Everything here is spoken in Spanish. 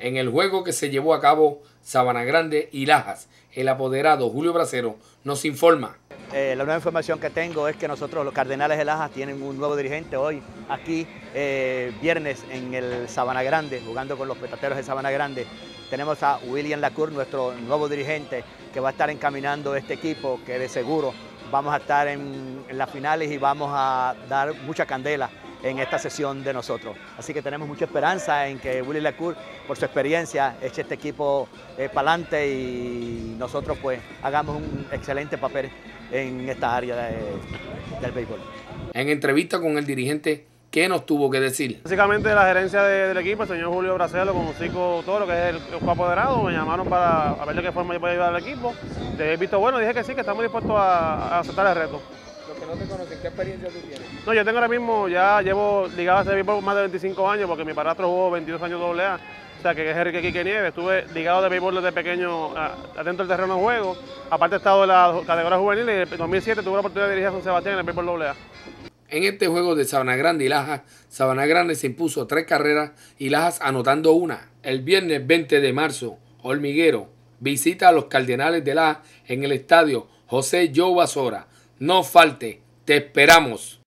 En el juego que se llevó a cabo Sabana Grande y Lajas, el apoderado Julio Bracero nos informa. Eh, la nueva información que tengo es que nosotros los Cardenales de Lajas tienen un nuevo dirigente hoy aquí, eh, viernes en el Sabana Grande, jugando con los petateros de Sabana Grande. Tenemos a William Lacour, nuestro nuevo dirigente, que va a estar encaminando este equipo, que de seguro vamos a estar en, en las finales y vamos a dar mucha candela en esta sesión de nosotros. Así que tenemos mucha esperanza en que Willy Lacour, por su experiencia, eche este equipo eh, para adelante y nosotros pues hagamos un excelente papel en esta área de, del béisbol. En entrevista con el dirigente, ¿qué nos tuvo que decir? Básicamente la gerencia de, del equipo, el señor Julio Bracelo con Cico Toro, que es el, el apoderado, me llamaron para ver de qué forma yo podía ayudar al equipo. De visto bueno, dije que sí, que estamos dispuestos a, a aceptar el reto. Que no te conocen, ¿qué experiencia tú tienes? No, yo tengo ahora mismo, ya llevo ligado a ese béisbol más de 25 años, porque mi padrastro jugó 22 años doble A. O sea, que es Enrique Quique Nieves. Estuve ligado de béisbol desde pequeño adentro del terreno de juego. Aparte he estado en la categoría juvenil y en 2007 tuve la oportunidad de dirigir a San Sebastián en el béisbol doble A. En este juego de Sabana Grande y Lajas, Sabana Grande se impuso tres carreras y Lajas anotando una. El viernes 20 de marzo, Hormiguero visita a los Cardenales de Lajas en el estadio José Joe Basora. No falte, te esperamos.